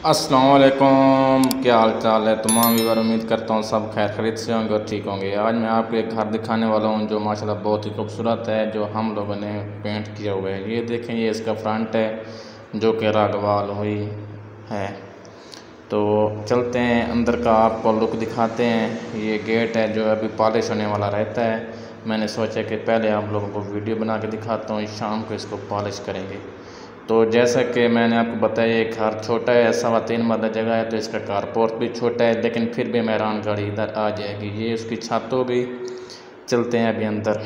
असलकुम क्या हाल चाल है? तमाम व्यूवर उम्मीद करता हूँ सब खैर खरीद से होंगे और ठीक होंगे। आज मैं आपको एक घर दिखाने वाला हूँ जो माशाल्लाह बहुत ही खूबसूरत है, जो हम लोगों ने पेंट किया हुआ है। ये देखें, ये इसका फ्रंट है, जो कि रागवाल हुई है। तो चलते हैं, अंदर का आपको लुक दिखाते हैं। ये गेट है, जो अभी पॉलिश होने वाला रहता है। मैंने सोचा कि पहले आप लोगों को वीडियो बना के दिखाता हूँ शाम को इसको पॉलिश करेंगे। तो जैसा कि मैंने आपको बताया ये घर छोटा है, सवा तीन मरला जगह है तो इसका कारपोर्ट भी छोटा है, लेकिन फिर भी मैरान गाड़ी इधर आ जाएगी। ये उसकी छत हो गई। चलते हैं अभी अंदर।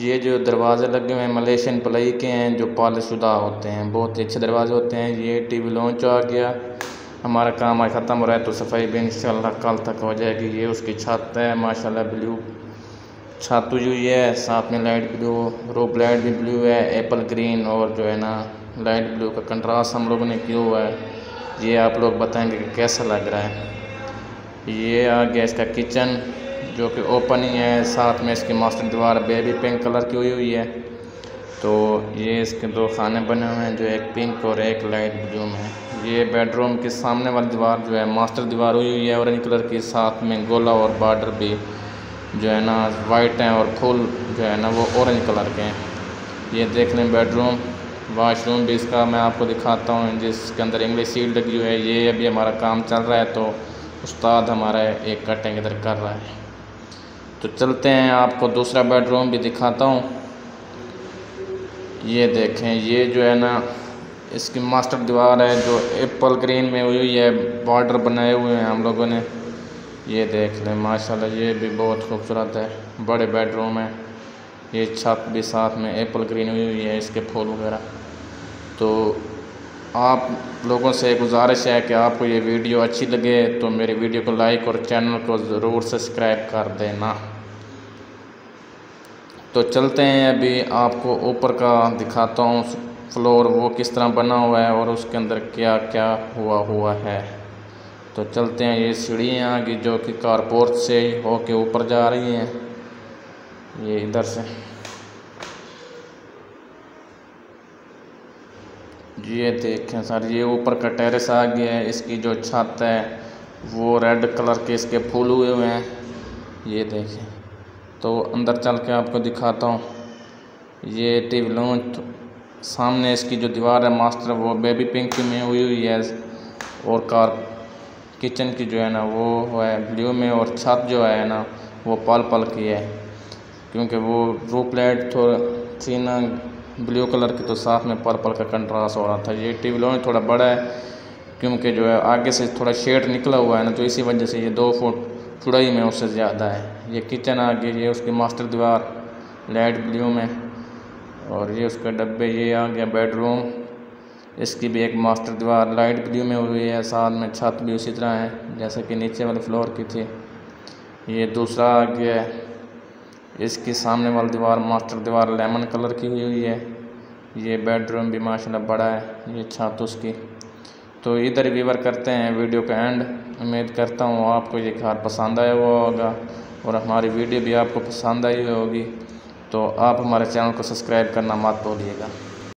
ये जो दरवाज़े लगे हुए हैं मलेशियन प्लाई के हैं, जो पॉलिश शुदा होते हैं, बहुत ही अच्छे दरवाजे होते हैं। ये टी वी लॉन्च आ गया। हमारा काम आज ख़त्म हो रहा है तो सफ़ाई भी इंशाल्लाह कल तक हो जाएगी। ये उसकी छत है, माशाल्लाह ब्लू छत हुई है, साथ में लाइट ब्लू, रूप लाइट भी ब्लू है, एप्पल ग्रीन और जो है ना, लाइट ब्लू का कंट्रास्ट हम लोगों ने किया हुआ है। ये आप लोग बताएँगे कि कैसा लग रहा है। ये आ गया इसका किचन, जो कि ओपन ही है, साथ में इसकी मास्टर दीवार बेबी पिंक कलर की हुई हुई है। तो ये इसके दो खाने बने हुए हैं, जो एक पिंक और एक लाइट ब्लू में ये बेडरूम के सामने वाली दीवार जो है मास्टर दीवार हुई हुई है ऑरेंज कलर की, साथ में गोला और बॉर्डर भी। जो है ना वाइट हैं और फुल जो है ना, वो ऑरेंज कलर के हैं। ये देख लें बेडरूम वाशरूम भी इसका मैं आपको दिखाता हूँ, जिसके अंदर इंग्लिश सीट लगी हुई है, ये अभी हमारा काम चल रहा है तो उस्ताद हमारा एक कटिंग इधर कर रहा है। तो चलते हैं, आपको दूसरा बेडरूम भी दिखाता हूँ। ये देखें, ये जो है ना, इसकी मास्टर दीवार है, जो एप्पल ग्रीन में हुई है बॉर्डर बनाए हुए हैं हम लोगों ने। ये देख लें, माशाल्लाह ये भी बहुत खूबसूरत है। बड़े बेडरूम है। ये छत भी साथ में एप्पल ग्रीन हुई हुई है, इसके फूल वगैरह। तो आप लोगों से गुजारिश है कि आपको ये वीडियो अच्छी लगे तो मेरे वीडियो को लाइक और चैनल को ज़रूर सब्सक्राइब कर देना। तो चलते हैं अभी, आपको ऊपर का दिखाता हूँ फ्लोर वो किस तरह बना हुआ है और उसके अंदर क्या क्या हुआ हुआ है। तो चलते हैं ये सीढ़ियाँ की जो कि कारपोर्ट से होके ऊपर जा रही हैं। ये इधर से। ये देखें सर, ये ऊपर का टेरेस आ गया है। इसकी जो छत है, वो रेड कलर के इसके फूल हुए हुए हैं। ये देखें। तो अंदर चल के आपको दिखाता हूँ। ये टीवी लॉन्च, सामने इसकी जो दीवार है, मास्टर, वो बेबी पिंक में हुई हुई है। और कार किचन की जो है ना, वो है ब्लू में और छत जो है ना, वो पल पल की है। क्योंकि वो रूप लाइट थोड़ा थी ना ब्लू कलर की तो साथ में पर्पल का कंट्रास्ट हो रहा था। ये टी वी थोड़ा बड़ा है, क्योंकि जो है आगे से थोड़ा शेड निकला हुआ है ना तो इसी वजह से ये दो फुट चुड़ाई में उससे ज़्यादा है। ये किचन आ गया ये उसकी मास्टर दीवार लाइट ब्लू में, और ये उसके डब्बे, ये आ गया बेडरूम इसकी भी एक मास्टर दीवार लाइट ब्लू में हुई है, साथ में छत भी उसी तरह है, जैसे कि नीचे वाले फ्लोर की थी। ये दूसरा आ गया इसकी सामने वाली दीवार मास्टर दीवार लेमन कलर की हुई हुई है। ये बेडरूम भी माशाल्लाह बड़ा है, ये छत उसकी। तो इधर वीवर करते हैं वीडियो का एंड। उम्मीद करता हूँ आपको ये घर पसंद आया हुआ होगा और हमारी वीडियो भी आपको पसंद आई होगी। तो आप हमारे चैनल को सब्सक्राइब करना मत भूलिएगा।